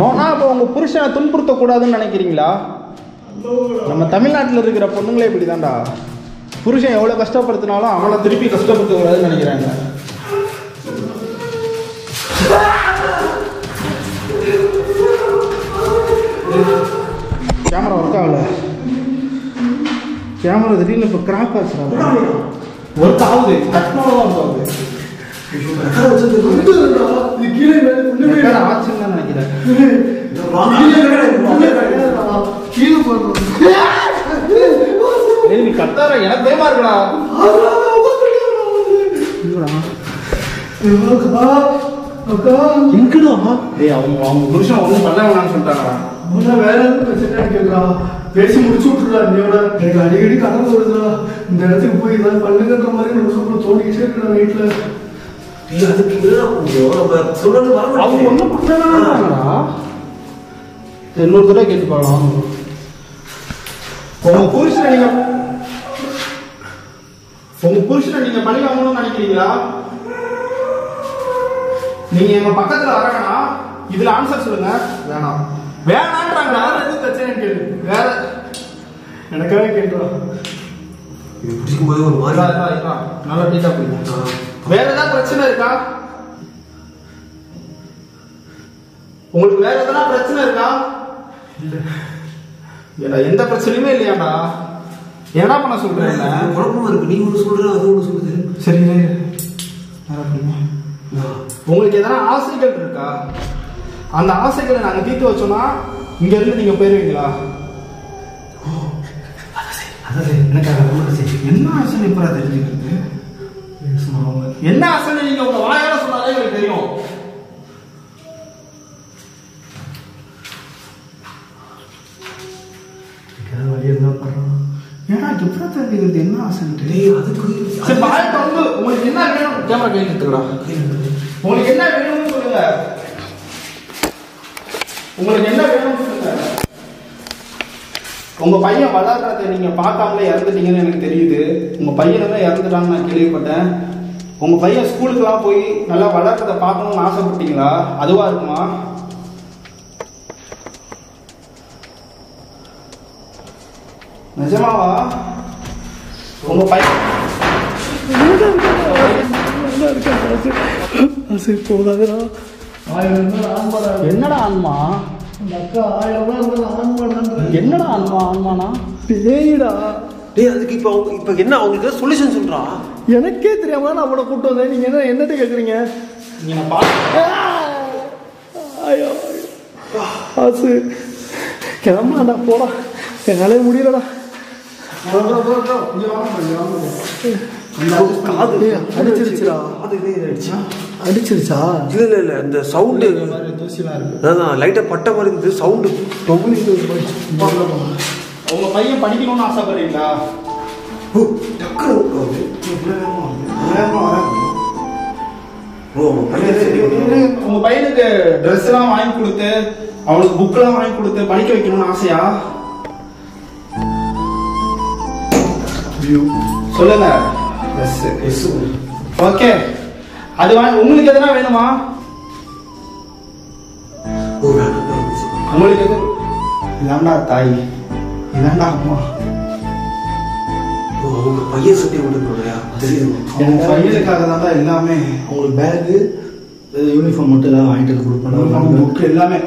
நோனா அப்போ உங்க புருஷனை துன்புறுத்த கூடாதுன்னு நினைக்கிறீங்களா நம்ம தமிழ்நாட்டில் இருக்கிற பொண்ணுங்களே இப்படிதான்டா. புருஷன் எவ்வளவு கஷ்டப்படுத்தினாலும் அவனை திருப்பி கஷ்டப்படுத்த கூடாதுன்னு நினைக்கிறாங்க. கேமரா ஒர்க் ஆகல. கேமரா திடீர்னு இப்போ கிராக் ஆச்சுடா. ஒர்க் ஆகுது டெக்னாலஜி ஆகுது எங்கடா? அவங்க அவங்க புருஷன் ஒன்றும் பண்ண வேணாம்னு சொல்லிட்டாங்கடா. அவனா வேற எதுவும் பிரச்சனை கேட்கறா பேசி முடிச்சு விட்டுறா நீயோட எனக்கு அடிக்கடி கனவு வருதுடா இந்த இடத்துக்கு போய் ஏதாவது பண்ணுங்கன்ற மாதிரி நம்ம சொல்ல தோணிக்கிட்டே இருக்கா நைட்ல அதுக்கு நம்ம சொல்றது அவங்க ஒன்றும் பண்ண இன்னொரு தடவை கேட்டு பார்க்கலாம். உங்க புருஷனை நீங்க உங்க புருஷனை நீங்க பழி வாங்கணும்னு நினைக்கிறீங்களா? நீங்க எங்க பக்கத்துல வர வேணாம் இதுல ஆன்சர் சொல்லுங்க. வேணாம். வேணான்றாங்களா எதுவும் பிரச்சனை கேளு. வேற எனக்காக கேட்கறா இது பிடிக்கும் போது ஒரு மாதிரி. நல்லா டீட்டா போயிடும் வேற ஏதாவது பிரச்சனை இருக்கா? உங்களுக்கு வேற எதனா பிரச்சனை இருக்கா? இல்ல. எந்த பிரச்சனையுமே இல்லையாடா. என்னடா பண்ண சொல்றேன் குழப்பமா இருக்கு. நீ ஒன்று சொல்ற அது ஒன்று சொல்லுது. சரி. உங்களுக்கு எதனா ஆசைகள் இருக்கா? அந்த ஆசைகளை நாங்க தீர்த்து வச்சோம்னா இங்க இருந்து நீங்க போயிருவீங்களா? என்ன ஆசை இப்ப தெரிஞ்சுக்கிறது? என்ன ஆசை நீங்க உங்க வாயால சொன்னாலே எனக்கு தெரியும். ஏன்னா எப்படி தெரிஞ்சுக்கிறது? என்ன ஆசைன்ட்டு அதுக்கு சரி வாயை திறந்து உங்களுக்கு என்ன வேணும்? கேமரா கையில் எடுத்துக்கடா. உங்களுக்கு என்ன வேணும்னு சொல்லுங்க. உங்களுக்கு என்ன வேணும்னு சொல்லுங்க உங்க பையன் வளர்றதை நீங்க பார்க்காமலே இறந்துட்டீங்கன்னு எனக்கு தெரியுது உங்க பையனை தான் இறந்துட்டான்னு நான் கேள்விப்பட்டேன் உங்க பையன் ஸ்கூலுக்குலாம் போய் நல்லா வளர்றதை பார்க்கணும்னு ஆசைப்பட்டீங்களா அதுவா இருக்குமா நிஜமாவா உங்க பையன் சரி என்னடா ஆன்மா? என்னடா ஆன்மா ஆன்மானா? பேய்டா டேய் அதுக்கு இப்போ அவங்க இப்போ என்ன அவங்களுக்கு சொல்யூஷன் சொல்றா? எனக்கே தெரியாம நான் அவனை கூட்டு வந்தேன். நீங்க என்ன என்னத்தை கேட்குறீங்க நீங்க நான் பார்த்து ஐயோ ஆசு. கிளம்பலாம்டா போடா. என்னாலே முடியலடா. காது அடிச்சிருச்சுடா. அது அடிச்சிருச்சா? இல்ல இல்ல இல்ல இந்த சவுண்டு அதான் லைட்டா பட்ட மாதிரி இருந்தது சவுண்டு உங்க பையன் படிக்கணும்னு ஆசைப்படுறீங்களா? சரி உங்க பையனுக்கு ட்ரெஸ் எல்லாம் வாங்கி கொடுத்து அவனுக்கு புக் எல்லாம் வாங்கி கொடுத்து படிக்க வைக்கணும்னு ஆசையா? சொல்லுங்க எஸ் ஓகே அது உங்களுக்கு எதனா வேணுமா? உங்களுக்கு எது? இதாண்டா தாய். இதாண்டா அம்மா. ஓ அவங்க பையன் போறியா தெரியும் உங்க பையனுக்காக தான் எல்லாமே. உங்களுக்கு பேகு யூனிஃபார்ம் மட்டும் எல்லாம் வாங்கிட்டு கொடுப்பேன் புக் எல்லாமே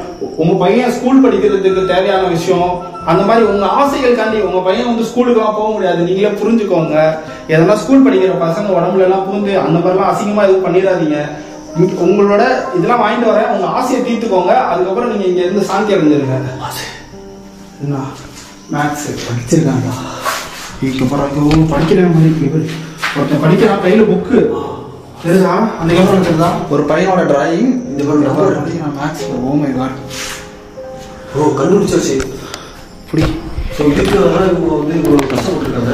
உங்க பையன் ஸ்கூல் படிக்கிறதுக்கு தேவையான விஷயம் அந்த மாதிரி உங்க ஆசைகளுக்காண்டி உங்க பையன் வந்து ஸ்கூலுக்குலாம் போக முடியாது. நீங்களே புரிஞ்சுக்கோங்க. எதனா ஸ்கூல் படிக்கிற பசங்க உடம்புல எல்லாம் பூந்து அந்த மாதிரிலாம் அசிங்கமா எதுவும் பண்ணிடாதீங்க. உங்களோட இதெல்லாம் வாங்கிட்டு வரேன். உங்க ஆசையை தீர்த்துக்கோங்க. அதுக்கப்புறம் நீங்க இங்க இருந்து சாந்தி அடைஞ்சிருங்க. என்ன? மேக்ஸ் படிச்சிருக்காங்க இதுக்கப்புறம் படிக்கிற மாதிரி. ஒருத்தன் படிக்கிறான் கையில புக்கு தெரியுதா? அந்த கேமரா தெரியுதா ஒரு பையனோட டிராயிங் இந்த மாதிரி makes oh my god oh கண்டுபிடிச்சாச்சு. இப்படி ஸோ இதுக்கு தான் இவங்க வந்து இவ்வளோ கஷ்டப்பட்டுருக்காங்க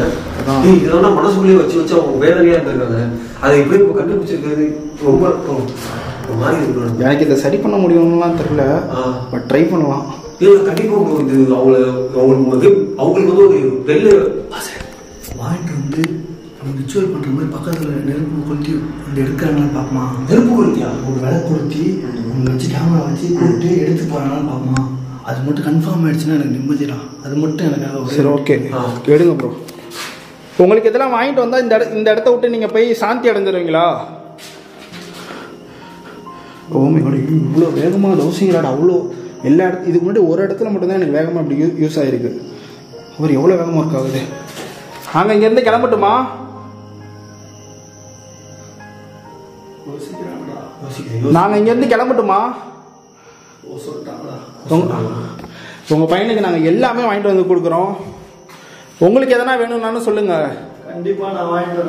இதெல்லாம் மனசுக்குள்ளேயே வச்சு வச்சு அவங்க வேதனையா இருந்திருக்காங்க. அதை எப்படி இப்போ கண்டுபிடிச்சிருக்காரு ரொம்ப எனக்கு இதை சரி பண்ண முடியும்லாம் தெரியல. ஆ. பட் ட்ரை பண்ணலாம். இல்லை கண்டிப்பா bro, இது அவங்கள அவங்களுக்கு வந்து அவங்களுக்கு வந்து ஒரு பெரிய வாங்கிட்டு வந்து ரிச்சுவல் பண்ணுற மாதிரி பக்கத்தில் நெருப்பு கொளுத்தி அந்த எடுக்கிறாங்களான்னு பார்ப்போமா? நெருப்பு கொடுத்தியா ஒரு விலை கொளுத்தி அவங்க வச்சு கேமரா வச்சு கூப்பிட்டு எடுத்து போகிறாங்களான்னு பார்ப்போமா? அது மட்டும் கன்ஃபார்ம் ஆயிடுச்சுன்னா எனக்கு நிம்மதிடா அது மட்டும் எனக்காக ஒரே- சரி ஓகே. எடுங்க ப்ரோ உங்களுக்கு இதெல்லாம் வாங்கிட்டு வந்தா இந்த இந்த இடத்த விட்டு நீங்க போய் சாந்தி அடைஞ்சிருவீங்களா? ஓமே இவ்வளோ வேகமாக தோசிங்களாடா அவ்வளோ. எல்லா இடத்து இதுக்கு முன்னாடி ஒரு இடத்துல மட்டும்தான் எனக்கு வேகமாக அப்படி யூஸ் ஆகிருக்கு அவர் எவ்வளோ வேகமாக ஒர்க் ஆகுது? நாங்கள் இங்கேருந்து கிளம்பட்டுமா? நாங்கள் இங்கேருந்து கிளம்பட்டுமா? ஓ சொல்லிட்டாங்களா? உங்க உங்க பையனுக்கு நாங்கள் எல்லாமே வாங்கிட்டு வந்து கொடுக்குறோம். உங்களுக்கு எதனா வேணும்னாலும் சொல்லுங்க. கண்டிப்பாக நான் வாங்கிட்டு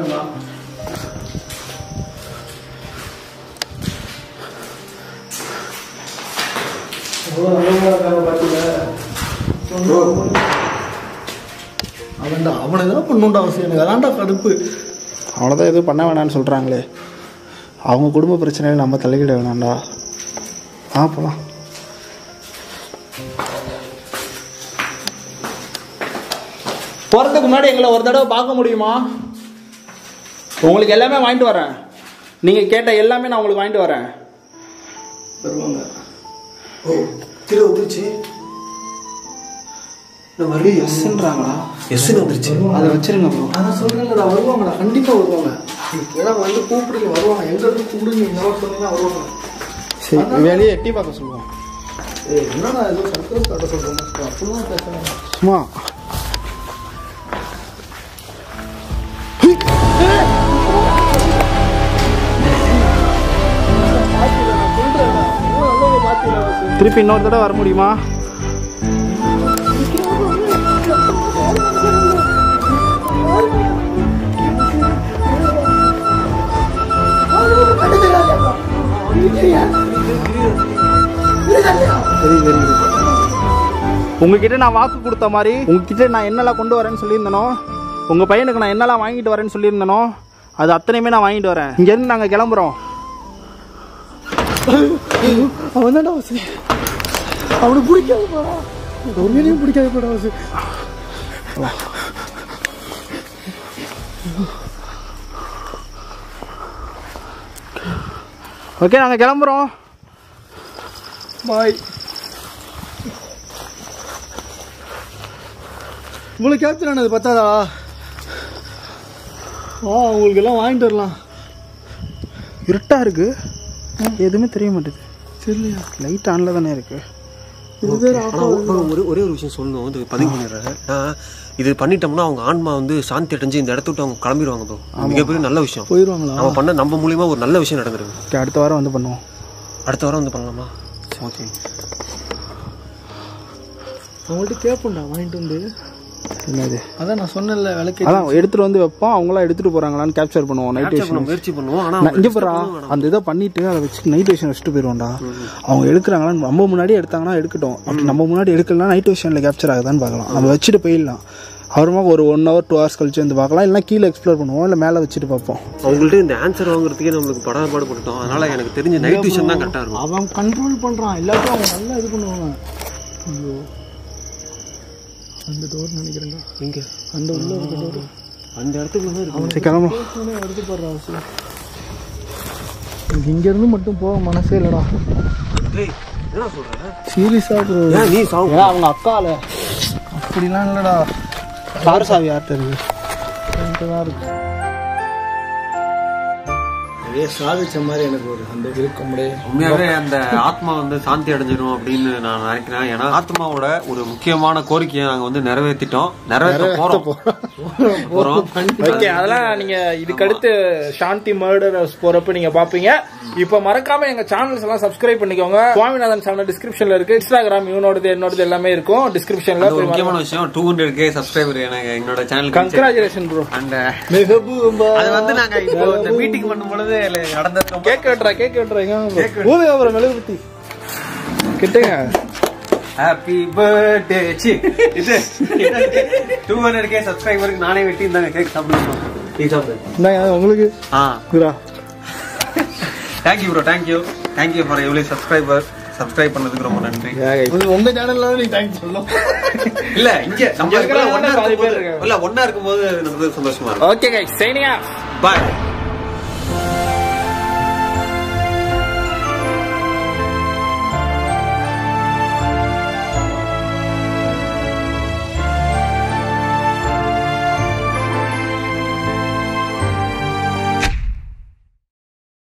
பார்த்தீங்க அவன்டா அவனை தான் பண்ணுண்டா அவசியம். எனக்கு அதான்டா கடுப்பு. அவ்வளோதான் எதுவும் பண்ண வேணாம்னு சொல்கிறாங்களே அவங்க குடும்ப பிரச்சனையில் நம்ம தலையிட வேணாம்டா. ஆ போகலாம் போகிறதுக்கு முன்னாடி எங்களை ஒரு தடவை பார்க்க முடியுமா? உங்களுக்கு எல்லாமே வாங்கிட்டு வரேன். நீங்கள் கேட்ட எல்லாமே நான் உங்களுக்கு வாங்கிட்டு வரேன். வருவாங்க. ஓ கீழே இந்த மாதிரி எஸ்ன்றாங்களா எஸ்ன்னு வந்துருச்சு. அதை வச்சிருங்க ப்ரோ அதான் சொல்கிறேன்டா வருவாங்கடா கண்டிப்பாக வருவாங்க. ஏன்னா வந்து கூப்பிடுங்க வருவாங்க. எங்க இருந்து கூப்பிடுங்க இந்த மாதிரி சொன்னா வருவாங்க. சரி வெளியே எட்டி பார்க்க சொல்லுவோம். சும்மா. திருப்பி இன்னொரு தடவை வர முடியுமா? Oh, உங்ககிட்ட நான் வாக்கு கொடுத்த மாதிரி உங்ககிட்ட நான் என்னெல்லாம் கொண்டு வரேன்னு சொல்லியிருந்தனோ உங்கள் பையனுக்கு நான் என்னெல்லாம் வாங்கிட்டு வரேன்னு சொல்லியிருந்தனோ அது அத்தனையுமே நான் வாங்கிட்டு வரேன். இங்கேருந்து நாங்கள் கிளம்புறோம். அவன் தான்டா வாசு அவனுக்கு பிடிக்காதுப்பா. உண்மையிலேயும் பிடிக்காதுப்பா வாசு ஓகே நாங்கள் கிளம்புறோம். பாய். உங்களுக்கு கேப்சர் ஆனது பத்தாதா? ஆ உங்களுக்கு எல்லாம் வாங்கிட்டு வரலாம். இருட்டாக இருக்கு. எதுவுமே தெரிய மாட்டேது. சரியா லைட் ஆனில் தானே இருக்கு. இது பேர் ஆனா ஒ- ஒரே ஒரே ஒரு விஷயம் சொல்லணும். பதிவு பண்ணிடுறேன். இது பண்ணிட்டோம்னா அவங்க ஆன்மா வந்து சாந்தி அடைஞ்சு இந்த இடத்த விட்டு அவங்க கிளம்பிடுவாங்க ப்ரோ மிகப்பெரிய நல்ல விஷயம். போயிடுவாங்களா நம்ம பண்ண நம்ம மூலியமா ஒரு நல்ல விஷயம் நடந்திருக்கு. அடுத்த வாரம் வந்து பண்ணுவோம். அடுத்த வாரம் வந்து பண்ணலாமா? ஓகே. அவங்கள்ட்ட கேட்போம்டா வாங்கிட்டு வந்து. என்னது அதான் நான் சொன்னேன்ல விளக்கு அதான் எடுத்துட்டு வந்து வைப்போம் அவங்களாம் எடுத்துட்டு போறாங்களான்னு கேப்சர் பண்ணுவோம் நைட் பண்ண முயற்சி பண்ணுவோம் ஆனா இங்க போறா அந்த இதை பண்ணிட்டு அதை வச்சு நைட் விஷன் வச்சுட்டு போயிடுவோம்டா அவங்க எடுக்கிறாங்களா நம்ம முன்னாடி எடுத்தாங்கன்னா எடுக்கட்டும். அப்படி நம்ம முன்னாடி எடுக்கலாம் நைட் விஷன்ல கேப்சர் ஆகுதான்னு பார்க்கலாம். நம்ம வச்சுட்டு போயிடலாம். அப்புறமா ஒரு ஒன் ஹவர் டூ ஹவர்ஸ் கழிச்சு வந்து பார்க்கலாம். இல்லைனா கீழே எக்ஸ்ப்ளோர் பண்ணுவோம் இல்லை மேலே வச்சுட்டு பார்ப்போம். அவங்கள்ட்ட இந்த ஆன்சர் வாங்குறதுக்கே நம்மளுக்கு படாபாடு பட்டுட்டோம் அதனால எனக்கு தெரிஞ்ச நைட் விஷன் தான் கரெக்டா இருக்கும். அவன் கண்ட்ரோல் பண்றான். எல்லாத்தையும் அவன் நல்லா இது பண்ணுவாங்க ஐயோ. அந்த டோர் நினைக்கிறேன்டா. எங்க? அந்த உள்ள இருக்க டோர் அந்த இடத்துக்குள்ள தான் இருக்கு. சரி கிளம்பும் பேசணும்னே வருது பாடுறா எனக்கு இங்க இருந்து மட்டும் போக மனசே இல்லடா. டேய், என்னடா சொல்ற? சீரியஸா ப்ரோ நீ சாவு ஏன்னா அவங்க அக்கால. அப்படிலாம் இல்லடா. கார் சாவி யார்கிட்ட இருக்கு? தான் இருக்கு. நிறைய சாதிச்ச மாதிரி எனக்கு ஒரு அந்த இருக்க முடியாது. உண்மையாவே அந்த ஆத்மா வந்து சாந்தி அடைஞ்சிரும் அப்படின்னு நான் நினைக்கிறேன். ஏன்னா ஆத்மாவோட ஒரு முக்கியமான கோரிக்கையை நாங்க வந்து நிறைவேற்றிட்டோம் நிறைவேற்ற போறோம். போறோம். ஓகே அதெல்லாம் நீங்க இதுக்கு அடுத்து சாந்தி மர்டர்ஸ் போறப்ப நீங்க பாப்பீங்க. இப்ப மறக்காம எங்க சேனல்ஸ் எல்லாம் சப்ஸ்கிரைப் பண்ணிக்கோங்க. சுவாமிநாதன் சேனல் டிஸ்கிரிப்ஷன்ல இருக்கு. இன்ஸ்டாகிராம் இவனோடது என்னோடது எல்லாமே இருக்கும். டிஸ்கிரிப்ஷன்ல முக்கியமான விஷயம். டூ ஹண்ட்ரட் கே சப்ஸ்கிரைபர் எனக்கு எங்களோட சேனலுக்கு கங்க்ராச்சுலேஷன் ப்ரோ அந்த அது வந்து நாங்க இப்போ இந்த மீட்டிங் பண்ணும் பொழுது நடந்த கேக் வெட்டுறா கேக் வெட்டுறா ஊதி அப்புறம் மெழுகுபத்தி கிட்டங்க. ஹாப்பி பர்த்டே சி. இது டூ ஹண்ட்ரட் கே சப்ஸ்கிரைபருக்கு நானே வெட்டி இருந்தாங்க கேக் சாப்பிடுவோம் நீ சாப்பிடு. உங்களுக்கு. ஆ. இதுடா. Thank you bro thank you thank you for எவ்வளோ சப்ஸ்கிரைபர் சப்ஸ்கிரைப் பண்ணதுக்கு ரொம்ப நன்றி. உங்க- சேனல்ல நீ தேங்க்ஸ் சொல்லலாம் இல்ல இங்க நம்ம இருக்கிற பேர் இருக்கும்போது. இல்ல இருக்கும்போது நமக்கு சந்தோஷமா இருக்கும். Okay guys signing off bye